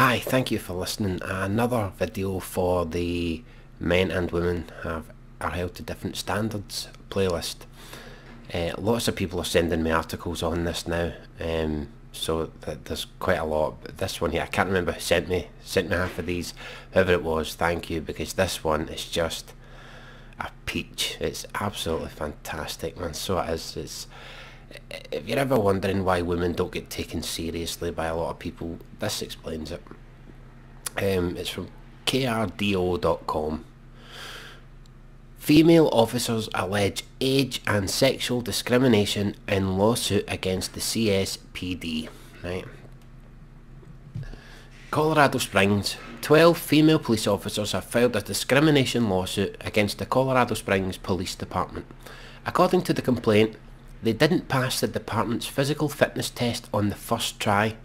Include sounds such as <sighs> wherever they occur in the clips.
Hi, thank you for listening. Another video for the Men and Women have are held to different standards playlist. Uh, lots of people are sending me articles on this now, um, so th there's quite a lot. But this one here, I can't remember who sent me sent me half of these. Whoever it was, thank you because this one is just a peach. It's absolutely fantastic, man. So it is. It's if you're ever wondering why women don't get taken seriously by a lot of people, this explains it. Um, it's from krdo.com. Female officers allege age and sexual discrimination in lawsuit against the CSPD. Right. Colorado Springs. 12 female police officers have filed a discrimination lawsuit against the Colorado Springs Police Department. According to the complaint, they didn't pass the department's physical fitness test on the first try.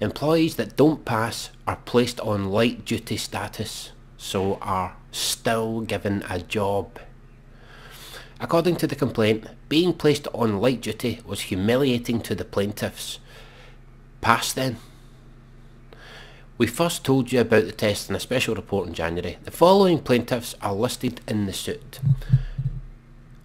Employees that don't pass are placed on light duty status, so are still given a job. According to the complaint, being placed on light duty was humiliating to the plaintiffs. Pass then. We first told you about the test in a special report in January. The following plaintiffs are listed in the suit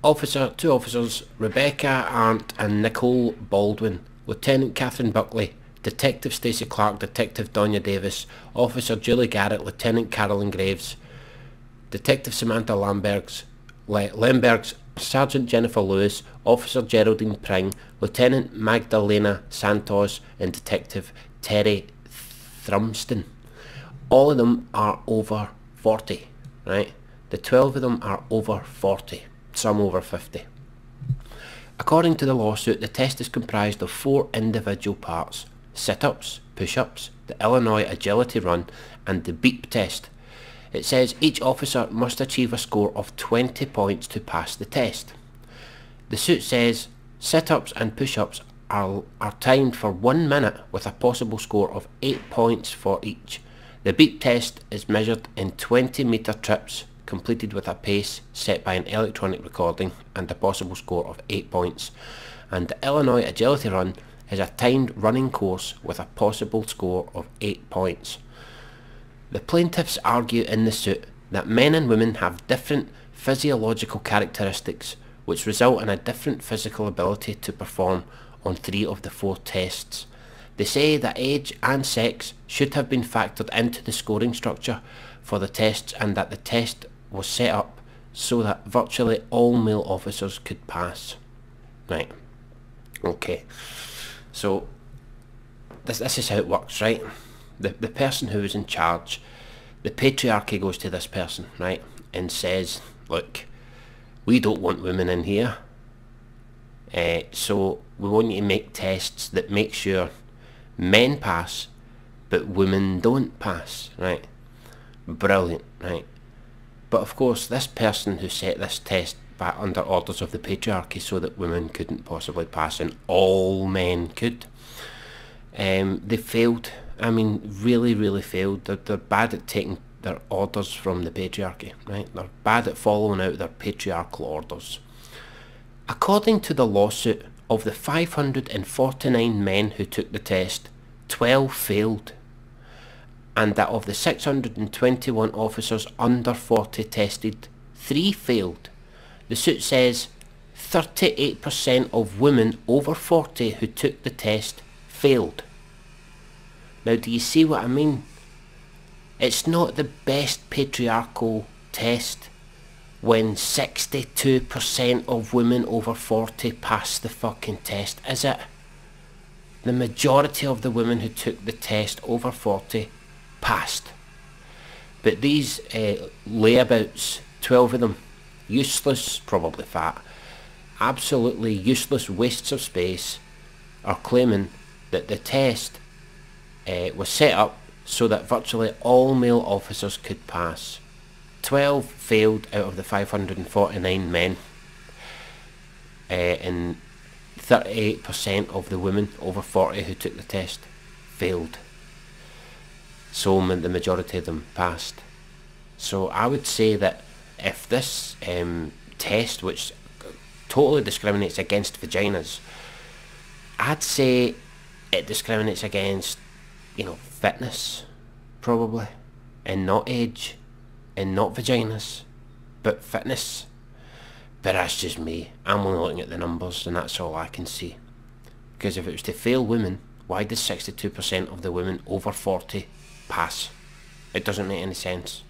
officer, two officers, Rebecca Arndt and Nicole Baldwin, Lieutenant Catherine Buckley, Detective Stacey Clark, Detective Donya Davis, Officer Julie Garrett, Lieutenant Carolyn Graves, Detective Samantha Lambergs, Lembergs, Sergeant Jennifer Lewis, Officer Geraldine Pring, Lieutenant Magdalena Santos and Detective Terry Thrumston. All of them are over 40, right? The 12 of them are over 40 some over 50. According to the lawsuit, the test is comprised of four individual parts, sit-ups, push-ups, the Illinois Agility Run and the BEEP test. It says each officer must achieve a score of 20 points to pass the test. The suit says sit-ups and push-ups are, are timed for one minute with a possible score of 8 points for each. The BEEP test is measured in 20 metre trips completed with a pace set by an electronic recording and a possible score of 8 points. And the Illinois Agility Run is a timed running course with a possible score of 8 points. The plaintiffs argue in the suit that men and women have different physiological characteristics which result in a different physical ability to perform on three of the four tests. They say that age and sex should have been factored into the scoring structure for the tests and that the test was set up so that virtually all male officers could pass. Right. Okay. So this this is how it works, right? The the person who is in charge, the patriarchy goes to this person, right, and says, look, we don't want women in here. Uh, so we want you to make tests that make sure men pass, but women don't pass, right? Brilliant, right? But of course, this person who set this test back under orders of the patriarchy so that women couldn't possibly pass and all men could, um, they failed. I mean, really, really failed. They're, they're bad at taking their orders from the patriarchy, right? They're bad at following out their patriarchal orders. According to the lawsuit, of the 549 men who took the test, 12 failed and that of the 621 officers under 40 tested, 3 failed. The suit says 38% of women over 40 who took the test failed. Now do you see what I mean? It's not the best patriarchal test when 62% of women over 40 pass the fucking test, is it? The majority of the women who took the test over 40 passed. But these uh, layabouts, 12 of them, useless, probably fat, absolutely useless wastes of space, are claiming that the test uh, was set up so that virtually all male officers could pass. 12 failed out of the 549 men, uh, and 38% of the women over 40 who took the test failed so the majority of them passed. So I would say that if this um, test, which totally discriminates against vaginas, I'd say it discriminates against, you know, fitness, probably, and not age, and not vaginas, but fitness. But that's just me. I'm only looking at the numbers and that's all I can see. Because if it was to fail women, why does 62% of the women over 40 pass? It doesn't make any sense.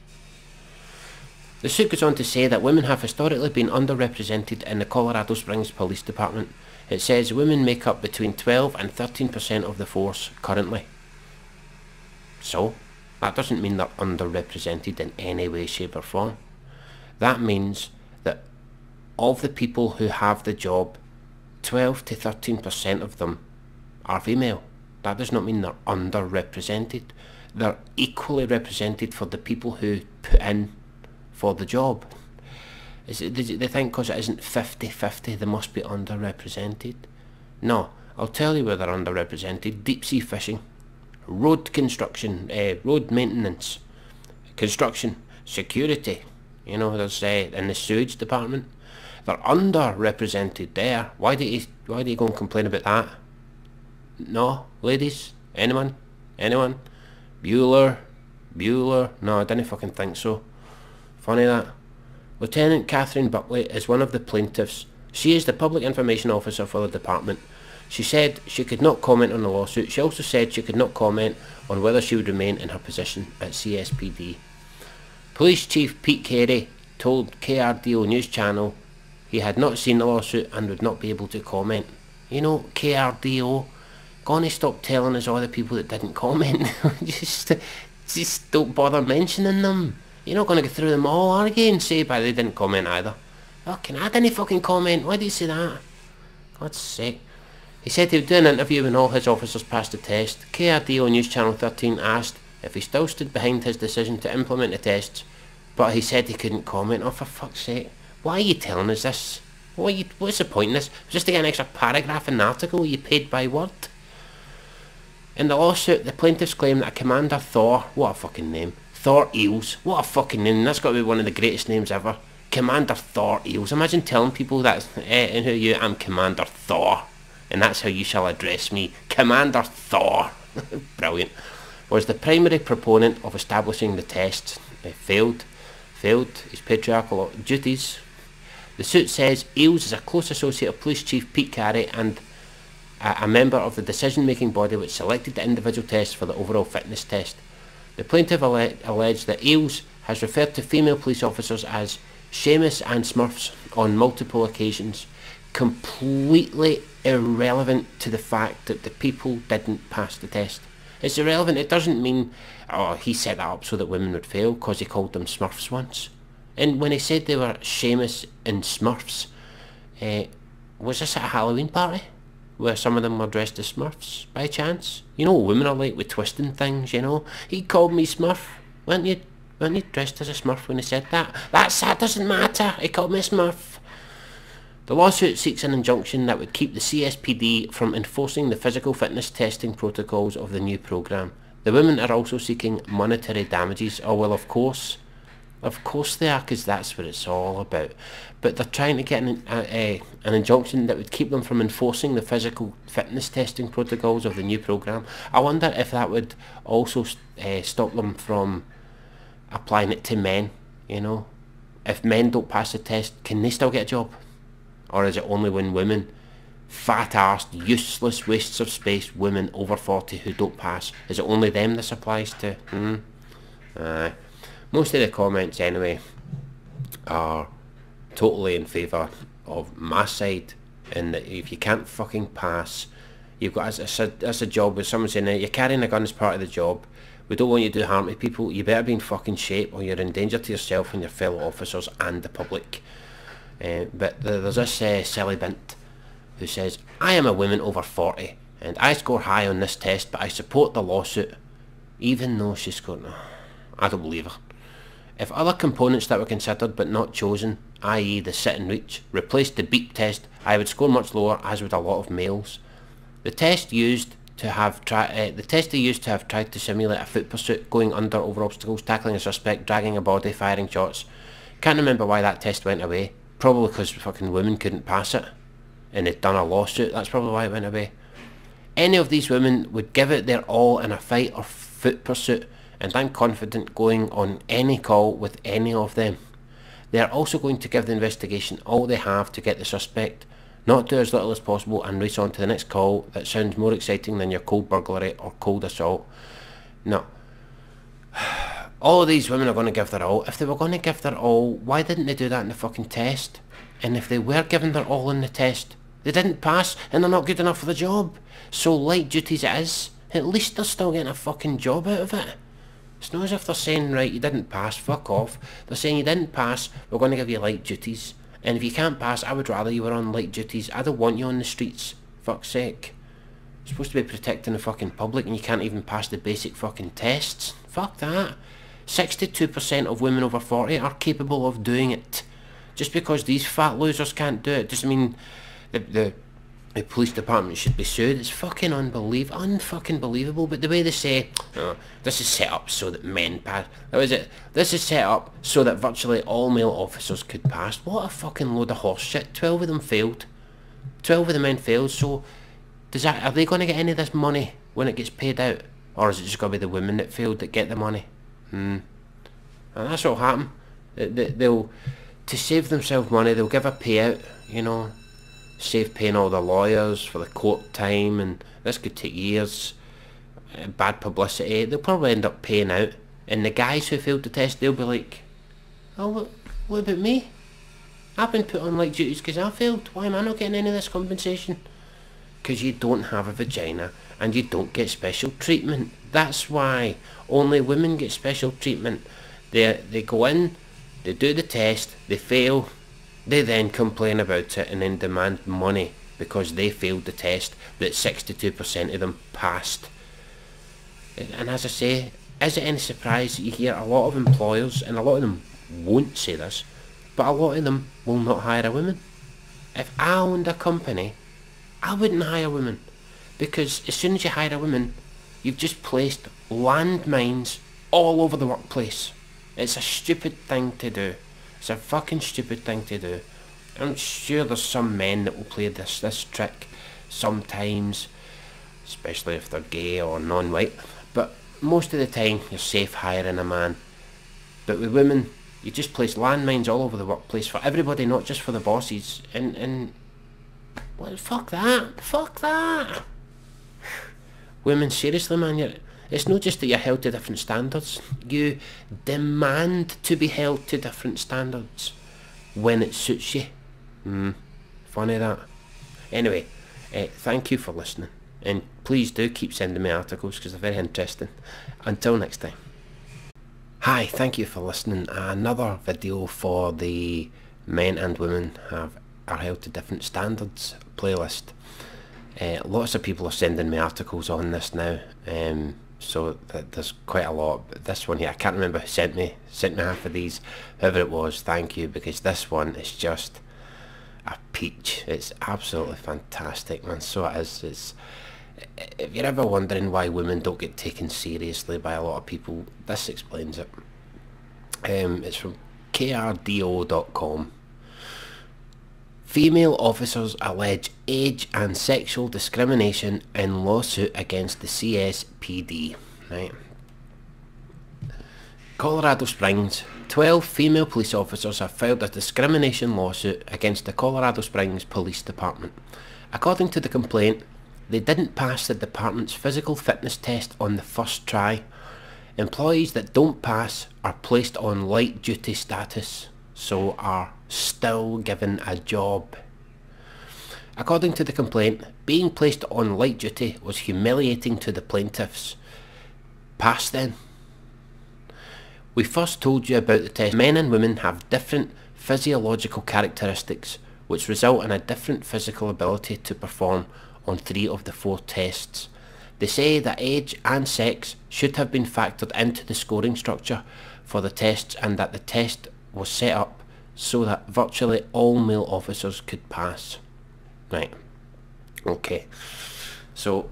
The suit goes on to say that women have historically been underrepresented in the Colorado Springs Police Department. It says women make up between 12 and 13% of the force currently. So, that doesn't mean they're underrepresented in any way, shape or form. That means that of the people who have the job, 12 to 13% of them are female. That does not mean they're underrepresented. They're equally represented for the people who put in for the job. Is it, they think because it isn't 50-50 they must be underrepresented? No, I'll tell you where they're underrepresented. Deep sea fishing, road construction, uh, road maintenance, construction, security. You know, there's uh, in the sewage department. They're underrepresented there. Why do you why do you go and complain about that? No, ladies, anyone, anyone, Bueller, Bueller. No, I didn't fucking think so. Funny that. Lieutenant Catherine Buckley is one of the plaintiffs. She is the public information officer for the department. She said she could not comment on the lawsuit. She also said she could not comment on whether she would remain in her position at CSPD. Police Chief Pete Carey told KRDO News Channel he had not seen the lawsuit and would not be able to comment. You know, KRDO, gonna stop telling us all the people that didn't comment. <laughs> just, just don't bother mentioning them. You're not to go through them all, are you? And say, but they didn't comment either. Fucking, I didn't fucking comment. Why do you say that? God's sake. He said he would do an interview when all his officers passed the test. KRDO News Channel 13 asked if he still stood behind his decision to implement the tests, but he said he couldn't comment. Oh, for fuck's sake. Why are you telling us this? What you, what's the point in this? Just to get an extra paragraph in the article, you paid by word? In the lawsuit, the plaintiffs claim that Commander Thor, what a fucking name, Thor Eels. What a fucking name. That's got to be one of the greatest names ever. Commander Thor Eels. Imagine telling people that, eh, and who you, I'm Commander Thor. And that's how you shall address me. Commander Thor. <laughs> Brilliant. Was the primary proponent of establishing the test. It failed. Failed his patriarchal duties. The suit says Eels is a close associate of Police Chief Pete Carey and a, member of the decision-making body which selected the individual tests for the overall fitness test. The plaintiff alle alleged that Eels has referred to female police officers as Seamus and Smurfs on multiple occasions, completely irrelevant to the fact that the people didn't pass the test. It's irrelevant. It doesn't mean, oh, he set that up so that women would fail because he called them Smurfs once. And when he said they were Seamus and Smurfs, uh, was this at a Halloween party? Where some of them were dressed as Smurfs, by chance. You know women are like with twisting things, you know? He called me Smurf. Weren't you, weren't you dressed as a Smurf when he said that? That's, that doesn't matter. He called me Smurf. The lawsuit seeks an injunction that would keep the CSPD from enforcing the physical fitness testing protocols of the new programme. The women are also seeking monetary damages. Oh well, of course. Of course they are, because that's what it's all about. But they're trying to get an, an injunction that would keep them from enforcing the physical fitness testing protocols of the new programme. I wonder if that would also uh, stop them from applying it to men, you know. If men don't pass the test, can they still get a job? Or is it only when women, fat-arsed, useless wastes of space, women over 40 who don't pass, is it only them this applies to? Hmm? Uh, most of the comments anyway are totally in favour of my side and that if you can't fucking pass you've got as a, a job with someone saying you're carrying a gun as part of the job we don't want you to do harm to people you better be in fucking shape or you're in danger to yourself and your fellow officers and the public. Uh, but there's this uh, silly bint who says I am a woman over 40 and I score high on this test but I support the lawsuit even though she's got I don't believe her if other components that were considered but not chosen, i.e. the sit and reach, replaced the beep test, I would score much lower, as would a lot of males. The test used to have uh, the test they used to have tried to simulate a foot pursuit, going under over obstacles, tackling a suspect, dragging a body, firing shots. Can't remember why that test went away. Probably because fucking women couldn't pass it. And they'd done a lawsuit, that's probably why it went away. Any of these women would give it their all in a fight or foot pursuit and I'm confident going on any call with any of them. They are also going to give the investigation all they have to get the suspect, not do as little as possible and race on to the next call that sounds more exciting than your cold burglary or cold assault. No. <sighs> All of these women are going to give their all. If they were going to give their all, why didn't they do that in the fucking test? And if they were giving their all in the test, they didn't pass and they're not good enough for the job. So light duties it is. At least they're still getting a fucking job out of it. It's not as if they're saying, right, you didn't pass, fuck off. They're saying you didn't pass, we're going to give you light duties. And if you can't pass, I would rather you were on light duties. I don't want you on the streets. Fuck's sake. You're supposed to be protecting the fucking public and you can't even pass the basic fucking tests. Fuck that. 62% of women over 40 are capable of doing it. Just because these fat losers can't do it doesn't mean the, the, the police department should be sued. It's fucking unbelievable, unfucking believable. But the way they say, oh, this is set up so that men pass. That was it. This is set up so that virtually all male officers could pass. What a fucking load of horse shit. 12 of them failed. 12 of the men failed. So does that, are they going to get any of this money when it gets paid out? Or is it just going to be the women that failed that get the money? Hmm. And that's what'll happen. They, they'll, to save themselves money, they'll give a payout, you know, save paying all the lawyers for the court time, and this could take years. Uh, bad publicity. They'll probably end up paying out. And the guys who failed the test, they'll be like, oh, what, what about me? I've been put on light duties because I failed. Why am I not getting any of this compensation? Because you don't have a vagina and you don't get special treatment. That's why only women get special treatment. They, they go in, they do the test, they fail, they then complain about it and then demand money because they failed the test that 62% of them passed. And as I say, is it any surprise that you hear a lot of employers, and a lot of them won't say this, but a lot of them will not hire a woman. If I owned a company, I wouldn't hire women. Because as soon as you hire a woman, you've just placed landmines all over the workplace. It's a stupid thing to do. It's a fucking stupid thing to do. I'm sure there's some men that will play this this trick sometimes, especially if they're gay or non-white. But most of the time, you're safe hiring a man. But with women, you just place landmines all over the workplace for everybody, not just for the bosses. And and well, fuck that, fuck that. <sighs> Women, seriously, man, you're it's not just that you're held to different standards. You demand to be held to different standards when it suits you. Hmm. Funny that. Anyway, uh, thank you for listening. And please do keep sending me articles because they're very interesting. Until next time. Hi, thank you for listening. Another video for the men and women have are held to different standards playlist. Uh, lots of people are sending me articles on this now. Um, so th there's quite a lot. But this one here, I can't remember who sent me sent me half of these. Whoever it was, thank you because this one is just a peach. It's absolutely fantastic, man. So it is. It's if you're ever wondering why women don't get taken seriously by a lot of people, this explains it. Um, it's from krdo.com. Female officers allege age and sexual discrimination in lawsuit against the CSPD. Right. Colorado Springs. 12 female police officers have filed a discrimination lawsuit against the Colorado Springs Police Department. According to the complaint, they didn't pass the department's physical fitness test on the first try. Employees that don't pass are placed on light duty status, so are still given a job. According to the complaint, being placed on light duty was humiliating to the plaintiffs. Pass then. We first told you about the test. Men and women have different physiological characteristics which result in a different physical ability to perform on three of the four tests. They say that age and sex should have been factored into the scoring structure for the tests and that the test was set up so that virtually all male officers could pass. Right. Okay. So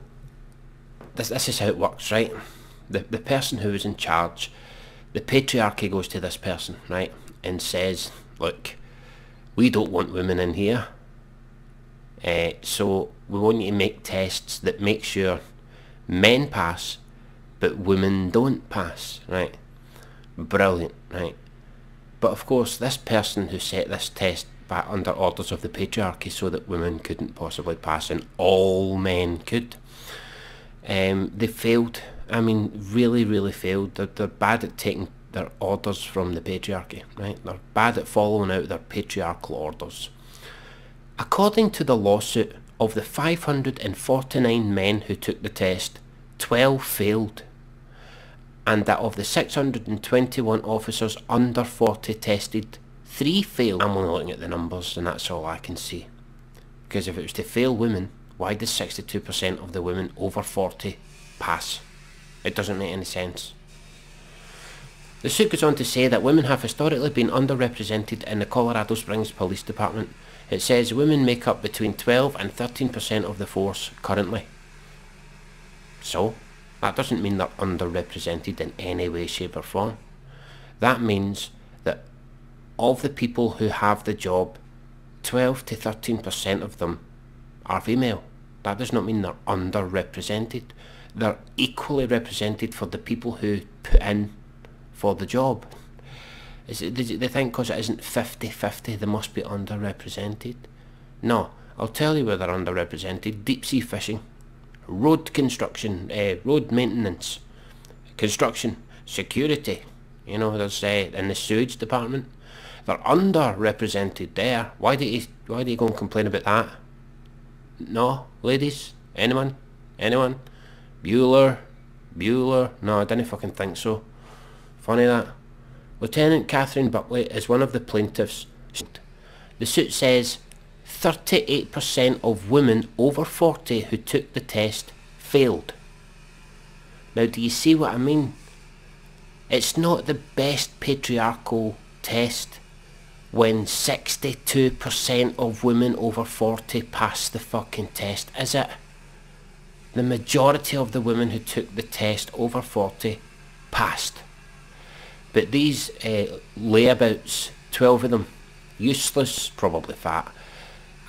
this this is how it works, right? The the person who is in charge, the patriarchy goes to this person, right, and says, look, we don't want women in here. Uh, so we want you to make tests that make sure men pass, but women don't pass, right? Brilliant, right? But of course, this person who set this test back under orders of the patriarchy so that women couldn't possibly pass and all men could, um, they failed. I mean, really, really failed. They're, they're bad at taking their orders from the patriarchy, right? They're bad at following out their patriarchal orders. According to the lawsuit, of the 549 men who took the test, 12 failed. And that of the 621 officers under 40 tested, 3 failed. I'm only looking at the numbers and that's all I can see. Because if it was to fail women, why does 62% of the women over 40 pass? It doesn't make any sense. The suit goes on to say that women have historically been underrepresented in the Colorado Springs Police Department. It says women make up between 12 and 13% of the force currently. So, that doesn't mean they're underrepresented in any way, shape or form. That means that of the people who have the job, 12 to 13% of them are female. That does not mean they're underrepresented. They're equally represented for the people who put in for the job. Is it, they think because it isn't 50-50 they must be underrepresented? No, I'll tell you where they're underrepresented. Deep sea fishing, road construction, uh, road maintenance, construction, security. You know, there's uh, in the sewage department. They're underrepresented there. Why do you why do you go and complain about that? No, ladies, anyone, anyone, Bueller, Bueller. No, I didn't fucking think so. Funny that. Lieutenant Catherine Buckley is one of the plaintiffs. The suit says 38% of women over 40 who took the test failed. Now do you see what I mean? It's not the best patriarchal test when 62% of women over 40 pass the fucking test, is it? The majority of the women who took the test over 40 passed. But these uh, layabouts, 12 of them, useless, probably fat,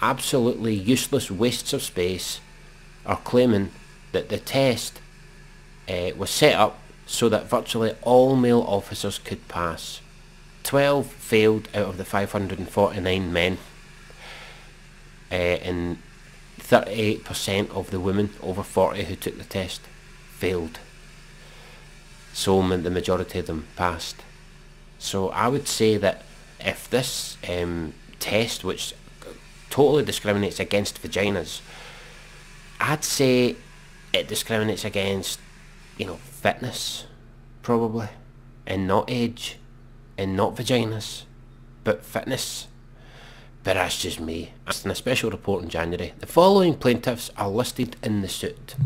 absolutely useless wastes of space, are claiming that the test uh, was set up so that virtually all male officers could pass. 12 failed out of the 549 men, uh, and 38% of the women over 40 who took the test failed so the majority of them passed. So I would say that if this um, test, which totally discriminates against vaginas, I'd say it discriminates against, you know, fitness, probably, and not age, and not vaginas, but fitness. But that's just me. in a special report in January. The following plaintiffs are listed in the suit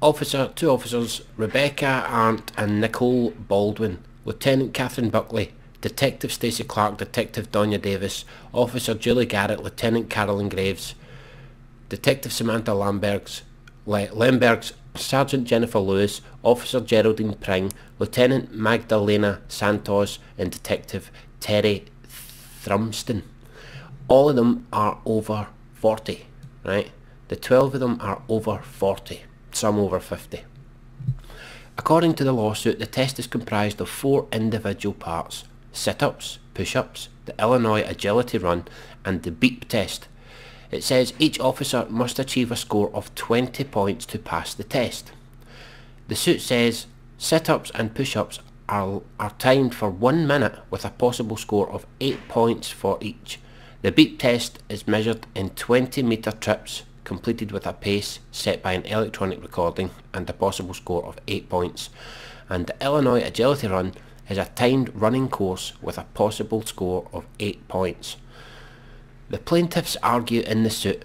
officer, two officers, Rebecca Arndt and Nicole Baldwin, Lieutenant Catherine Buckley, Detective Stacey Clark, Detective Donya Davis, Officer Julie Garrett, Lieutenant Carolyn Graves, Detective Samantha Lambergs, Lembergs, Sergeant Jennifer Lewis, Officer Geraldine Pring, Lieutenant Magdalena Santos and Detective Terry Thrumston. All of them are over 40, right? The 12 of them are over 40 some over 50. According to the lawsuit, the test is comprised of four individual parts, sit-ups, push-ups, the Illinois Agility Run and the BEEP test. It says each officer must achieve a score of 20 points to pass the test. The suit says sit-ups and push-ups are, are timed for one minute with a possible score of 8 points for each. The BEEP test is measured in 20 metre trips completed with a pace set by an electronic recording and a possible score of 8 points. And the Illinois Agility Run is a timed running course with a possible score of 8 points. The plaintiffs argue in the suit